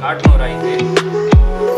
घाट मोहराई से